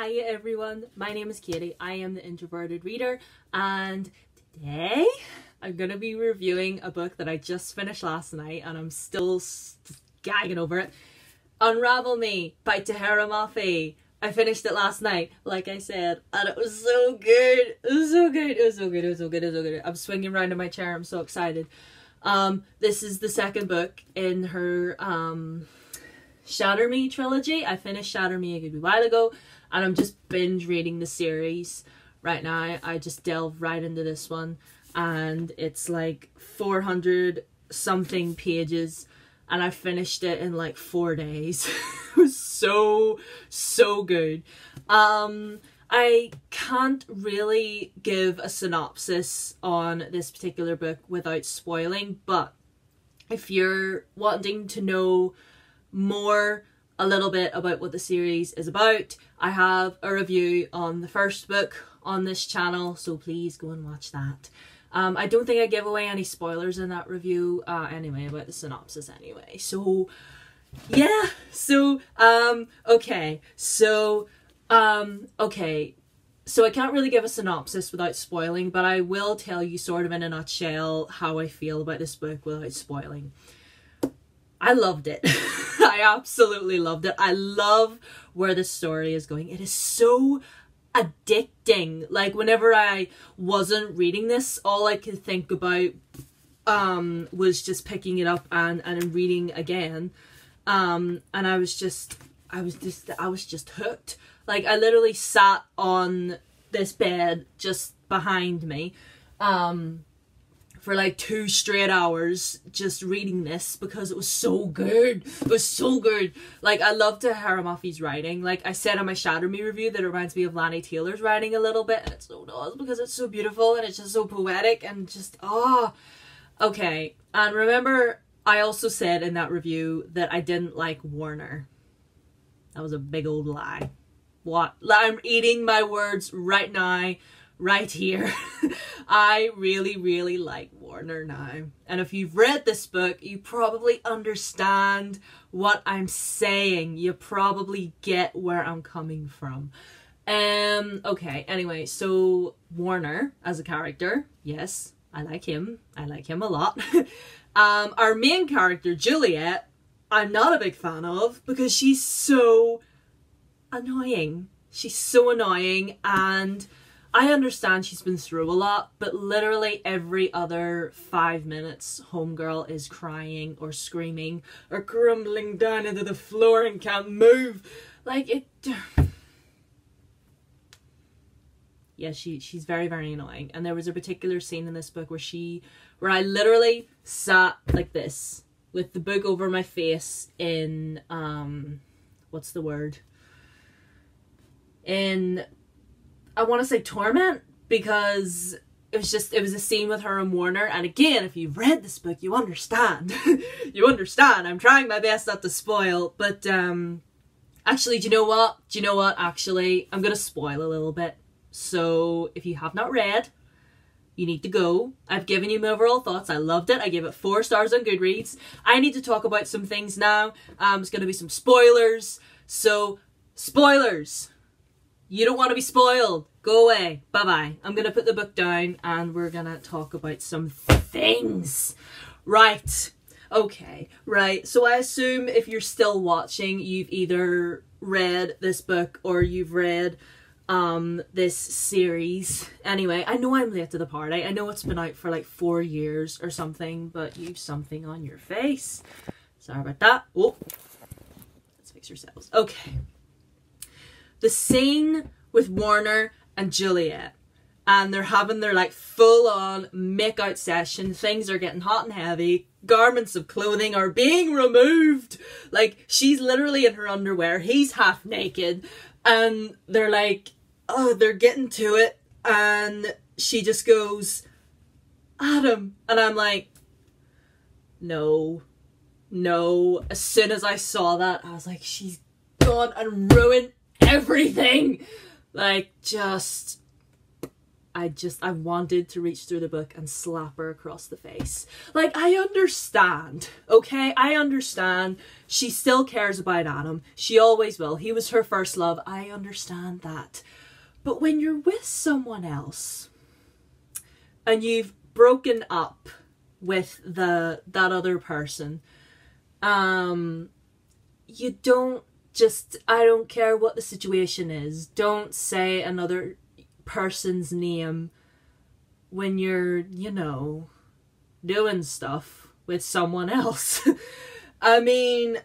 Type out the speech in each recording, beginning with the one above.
Hiya everyone, my name is Katie. I am the introverted reader and today I'm going to be reviewing a book that I just finished last night and I'm still gagging over it. Unravel Me by Tahereh Mafi. I finished it last night, like I said, and it was so good. It was so good. It was so good. It was so good. It was so good. I'm swinging around in my chair. I'm so excited. Um, this is the second book in her um, Shatter Me trilogy. I finished Shatter Me a good while ago, and I'm just binge reading the series right now. I just delved right into this one, and it's like 400 something pages, and I finished it in like four days. it was so, so good. Um, I can't really give a synopsis on this particular book without spoiling, but if you're wanting to know more a little bit about what the series is about, I have a review on the first book on this channel, so please go and watch that. Um, I don't think I give away any spoilers in that review uh, anyway, about the synopsis anyway. So, yeah. So, um, okay. So, um, okay. So I can't really give a synopsis without spoiling, but I will tell you sort of in a nutshell how I feel about this book without spoiling. I loved it. I absolutely loved it. I love where the story is going. It is so addicting. Like whenever I wasn't reading this, all I could think about um was just picking it up and and reading again. Um and I was just I was just I was just hooked. Like I literally sat on this bed just behind me. Um for like two straight hours just reading this because it was so good. It was so good. Like I love Mafi's writing. Like I said in my Shatter Me review that it reminds me of Laini Taylor's writing a little bit and it so does because it's so beautiful and it's just so poetic and just ah oh. okay. And remember I also said in that review that I didn't like Warner. That was a big old lie. What? I'm eating my words right now right here. I really, really like Warner now. And if you've read this book, you probably understand what I'm saying. You probably get where I'm coming from. Um, okay, anyway, so Warner as a character, yes, I like him. I like him a lot. um, our main character, Juliette, I'm not a big fan of because she's so annoying. She's so annoying and I understand she's been through a lot, but literally every other five minutes, Homegirl is crying or screaming or crumbling down into the floor and can't move. Like it. Yeah, she she's very very annoying. And there was a particular scene in this book where she, where I literally sat like this with the book over my face in um, what's the word? In I want to say torment because it was just it was a scene with her and Warner and again if you've read this book you understand. You understand. I'm trying my best not to spoil but um actually do you know what? Do you know what? Actually I'm gonna spoil a little bit. So if you have not read you need to go. I've given you my overall thoughts. I loved it. I gave it four stars on Goodreads. I need to talk about some things now. Um it's gonna be some spoilers. So spoilers you don't want to be spoiled. Go away. Bye bye. I'm going to put the book down and we're going to talk about some things. Right. Okay. Right. So I assume if you're still watching, you've either read this book or you've read um this series anyway i know i'm late to the party i know it's been out for like four years or something but you've something on your face sorry about that oh let's fix yourselves okay the scene with Warner and Juliette and they're having their like full on make out session. Things are getting hot and heavy. Garments of clothing are being removed. Like she's literally in her underwear. He's half naked. And they're like, oh, they're getting to it. And she just goes, Adam. And I'm like, no, no. As soon as I saw that, I was like, she's gone and ruined everything. Like, just. I just I wanted to reach through the book and slap her across the face. Like I understand, okay? I understand. She still cares about Adam. She always will. He was her first love. I understand that. But when you're with someone else and you've broken up with the that other person, um you don't just I don't care what the situation is. Don't say another person's name when you're, you know, doing stuff with someone else. I mean,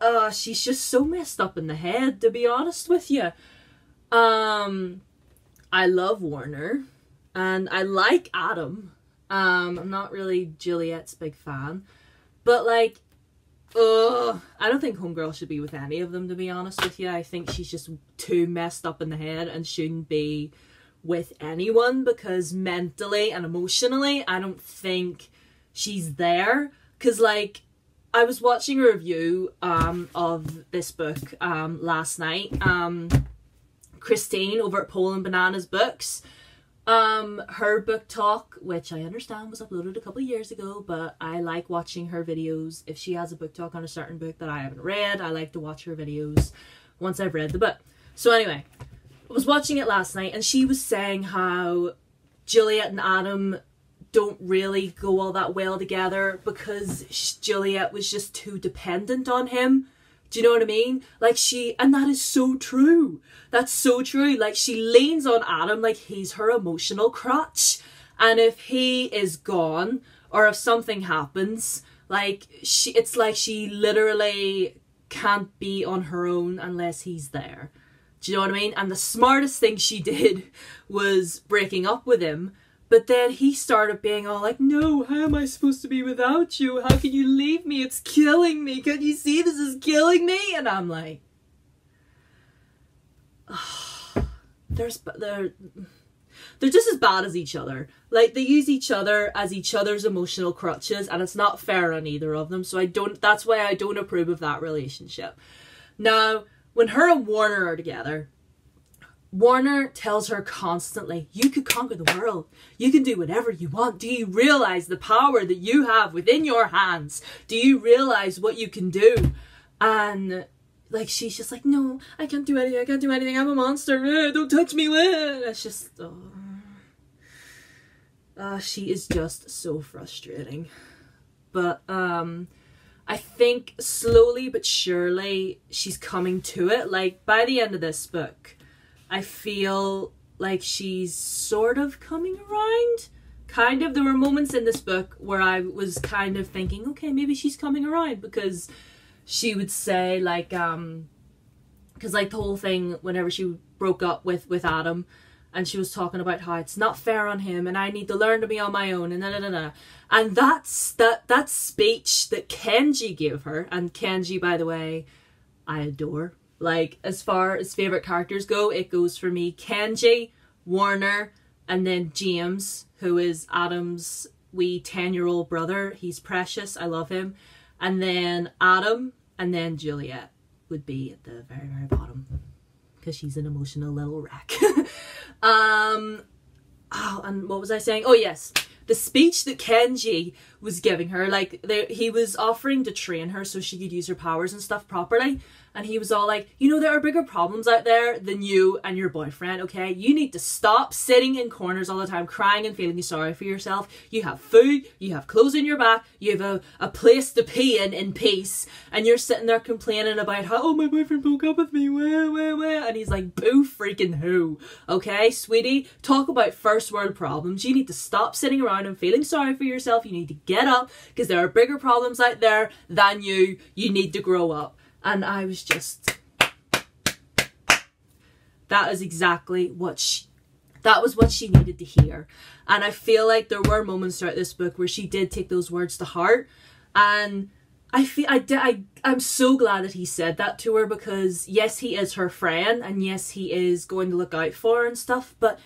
uh she's just so messed up in the head to be honest with you. Um I love Warner and I like Adam. Um I'm not really Juliette's big fan. But like Ugh, I don't think Homegirl should be with any of them, to be honest with you. I think she's just too messed up in the head and shouldn't be with anyone because mentally and emotionally, I don't think she's there. Because, like, I was watching a review um, of this book um, last night. Um, Christine over at Poland Bananas Books um, her book talk, which I understand was uploaded a couple years ago, but I like watching her videos. If she has a book talk on a certain book that I haven't read, I like to watch her videos once I've read the book. So anyway, I was watching it last night and she was saying how Juliette and Adam don't really go all that well together because Juliette was just too dependent on him do you know what I mean? Like she, and that is so true. That's so true. Like she leans on Adam like he's her emotional crutch. And if he is gone or if something happens, like she, it's like she literally can't be on her own unless he's there. Do you know what I mean? And the smartest thing she did was breaking up with him but then he started being all like, no, how am I supposed to be without you? How can you leave me? It's killing me. Can you see this is killing me? And I'm like, oh, they're, they're just as bad as each other. Like they use each other as each other's emotional crutches and it's not fair on either of them. So I don't, that's why I don't approve of that relationship. Now, when her and Warner are together, Warner tells her constantly, You could conquer the world. You can do whatever you want. Do you realize the power that you have within your hands? Do you realize what you can do? And like she's just like, No, I can't do anything. I can't do anything. I'm a monster. Eh, don't touch me. Eh. It's just, oh. Uh, she is just so frustrating. But um, I think slowly but surely she's coming to it. Like by the end of this book I feel like she's sort of coming around. Kind of. There were moments in this book where I was kind of thinking, okay, maybe she's coming around because she would say like um because like the whole thing whenever she broke up with with Adam and she was talking about how it's not fair on him and I need to learn to be on my own and da, da, da, da. and that's that that speech that Kenji gave her and Kenji by the way I adore like, as far as favourite characters go, it goes for me Kenji, Warner, and then James, who is Adam's wee 10 year old brother. He's precious. I love him. And then Adam, and then Juliette would be at the very, very bottom because she's an emotional little wreck. um, oh, and what was I saying? Oh, yes. The speech that Kenji was giving her, like, he was offering to train her so she could use her powers and stuff properly and he was all like, you know, there are bigger problems out there than you and your boyfriend, okay? You need to stop sitting in corners all the time crying and feeling sorry for yourself. You have food, you have clothes in your back, you have a, a place to pee in in peace, and you're sitting there complaining about how, oh, my boyfriend broke up with me, wah, wah, wah. And he's like, boo freaking who, okay, sweetie? Talk about first world problems. You need to stop sitting around and feeling sorry for yourself. You need to get up because there are bigger problems out there than you. You need to grow up and I was just that is exactly what she that was what she needed to hear. And I feel like there were moments throughout this book where she did take those words to heart. And I feel I, I I'm so glad that he said that to her because yes he is her friend and yes he is going to look out for her and stuff but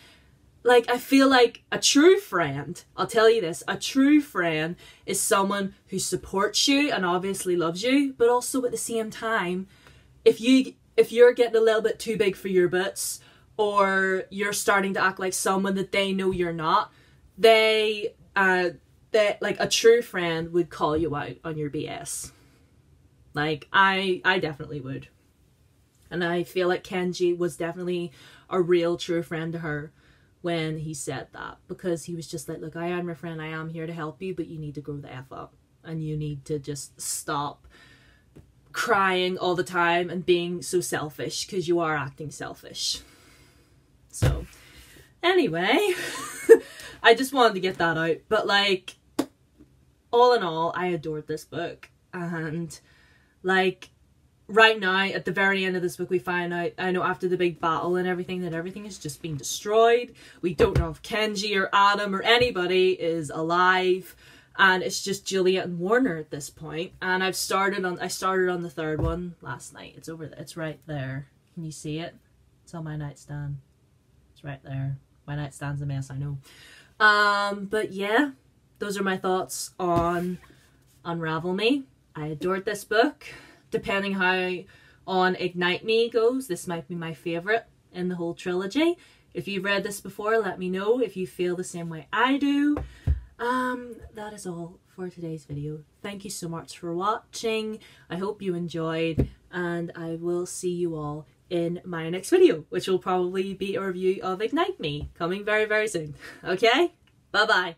like I feel like a true friend, I'll tell you this, a true friend is someone who supports you and obviously loves you, but also at the same time, if you if you're getting a little bit too big for your boots or you're starting to act like someone that they know you're not, they uh that like a true friend would call you out on your BS. Like I I definitely would. And I feel like Kenji was definitely a real true friend to her when he said that because he was just like, look, I am your friend, I am here to help you, but you need to grow the F up and you need to just stop crying all the time and being so selfish because you are acting selfish. So, anyway, I just wanted to get that out. But, like, all in all, I adored this book. And, like, right now, at the very end of this book, we find out, I know after the big battle and everything, that everything is just being destroyed. We don't know if Kenji or Adam or anybody is alive. And it's just Juliette and Warner at this point. And I've started on I started on the third one last night. It's over it's right there. Can you see it? It's on my nightstand. It's right there. My nightstand's a mess, I know. Um, but yeah, those are my thoughts on Unravel Me. I adored this book depending how on Ignite Me goes, this might be my favourite in the whole trilogy. If you've read this before, let me know if you feel the same way I do. Um, that is all for today's video. Thank you so much for watching. I hope you enjoyed and I will see you all in my next video, which will probably be a review of Ignite Me, coming very, very soon. Okay? Bye-bye.